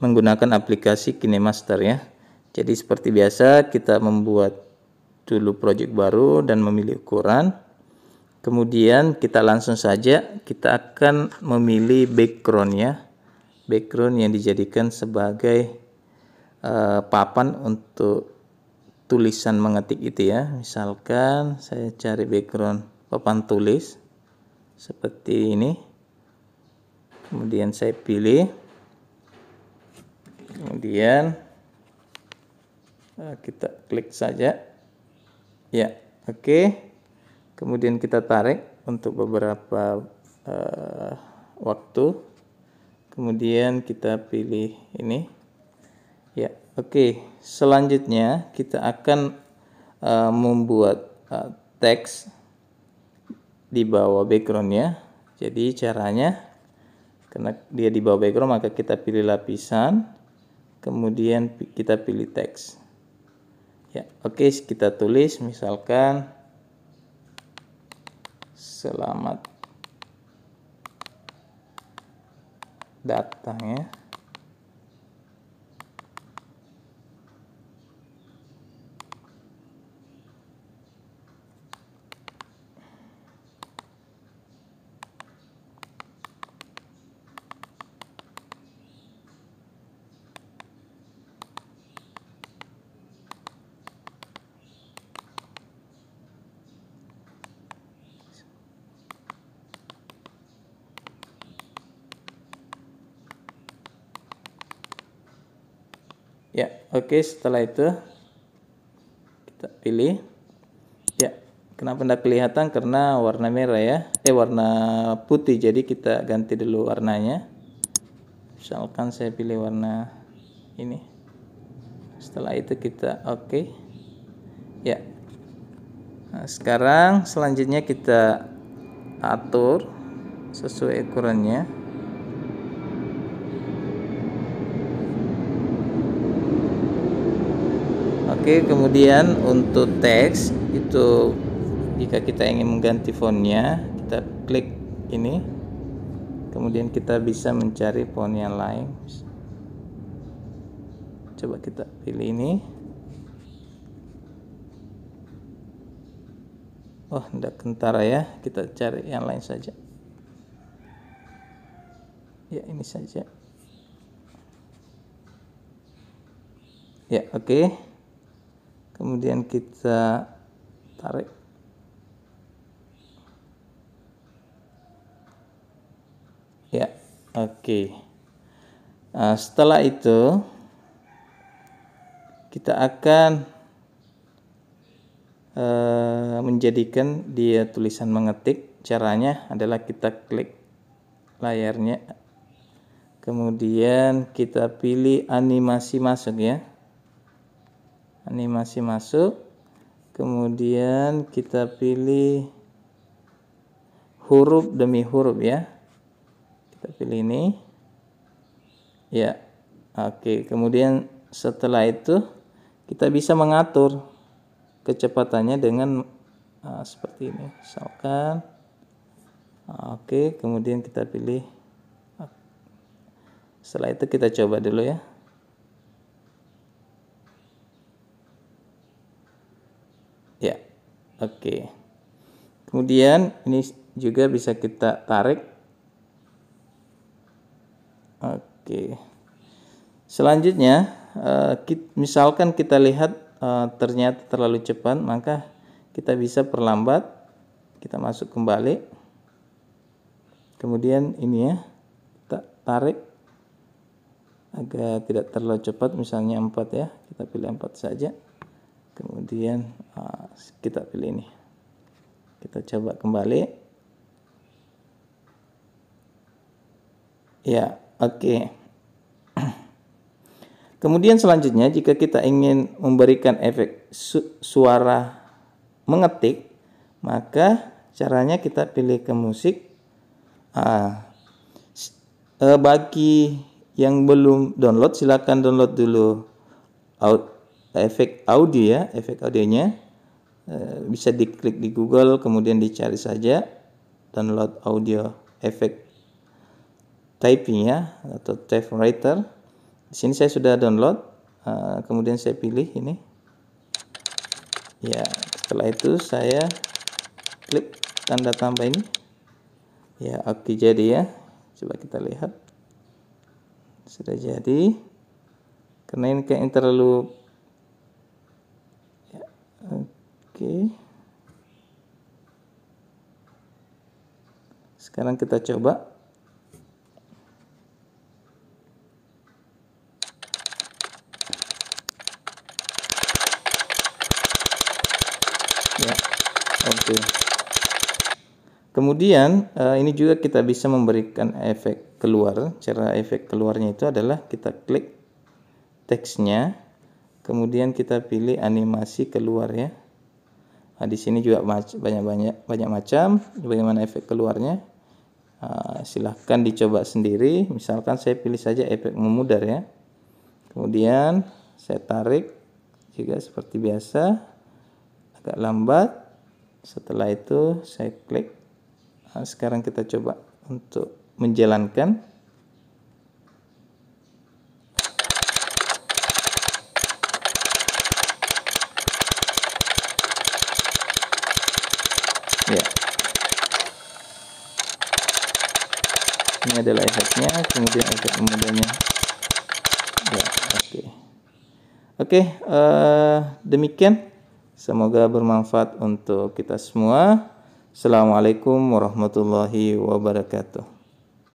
Menggunakan aplikasi KineMaster ya. Jadi seperti biasa kita membuat dulu project baru dan memilih ukuran. Kemudian kita langsung saja kita akan memilih background ya. Background yang dijadikan sebagai uh, papan untuk tulisan mengetik itu ya. Misalkan saya cari background papan tulis seperti ini. Kemudian saya pilih kemudian uh, kita klik saja. Ya oke. Okay. kemudian kita tarik untuk beberapa uh, waktu. Kemudian kita pilih ini. Ya oke. Okay. selanjutnya kita akan uh, membuat uh, teks di bawah backgroundnya. Jadi caranya karena dia di bawah background maka kita pilih lapisan kemudian kita pilih teks. Ya oke okay, kita tulis misalkan selamat datang ya ya oke okay, setelah itu kita pilih. Ya kenapa tidak kelihatan? Karena warna merah ya. Eh warna putih. Jadi kita ganti dulu warnanya. Misalkan saya pilih warna ini. Setelah itu kita oke. Okay. ya. Nah, sekarang selanjutnya kita atur sesuai ukurannya Oke, kemudian untuk teks itu jika kita ingin mengganti fontnya, kita klik ini. Kemudian kita bisa mencari font yang lain. Coba kita pilih ini. Oh, tidak kentara ya. Kita cari yang lain saja. Ya, ini saja. Ya, oke. Okay kemudian kita tarik. Ya oke. Okay. nah, setelah itu kita akan uh, menjadikan dia tulisan mengetik. Caranya adalah kita klik layarnya. Kemudian kita pilih animasi masuk ya animasi masuk. Kemudian kita pilih huruf demi huruf ya. Kita pilih ini. Ya oke. Kemudian setelah itu kita bisa mengatur kecepatannya dengan uh, seperti ini. Misalkan oke. Kemudian kita pilih setelah itu kita coba dulu Ya, oke. Kemudian ini juga bisa kita tarik. Oke. Selanjutnya, uh, misalkan kita lihat uh, ternyata terlalu cepat, maka kita bisa perlambat. Kita masuk kembali. Kemudian ini ya, kita tarik agar tidak terlalu cepat, misalnya 4 ya. Kita pilih 4 saja kemudian uh, kita pilih ini kita coba kembali ya oke okay. Kemudian selanjutnya jika kita ingin memberikan efek su suara mengetik, maka caranya kita pilih ke musik. Ah, eh, bagi yang belum download silakan download dulu efek audio ya, efek audionya. Eh, bisa diklik di Google kemudian dicari saja download audio efek typing ya atau typewriter di sini saya sudah download, uh, kemudian saya pilih ini. Ya, setelah itu saya klik tanda tambah ini. Ya, oke jadi ya. Coba kita lihat. Sudah jadi. Karena ini kayaknya terlalu oke. Sekarang kita coba. Ya oke. Kemudian uh, ini juga kita bisa memberikan efek keluar. Cara efek keluarnya itu adalah kita klik teksnya kemudian kita pilih animasi keluar ya. Nah, di sini juga banyak banyak banyak macam bagaimana efek keluarnya. Uh, silahkan dicoba sendiri. Misalkan saya pilih saja efek memudar ya. Kemudian saya tarik juga seperti biasa. Agak lambat. Setelah itu saya klik. Nah, sekarang kita coba untuk menjalankan ya ini adalah efeknya kemudian efek mudanya ya oke okay. oke okay, uh, eh, demikian Semoga bermanfaat untuk kita semua. Assalamualaikum warahmatullahi wabarakatuh.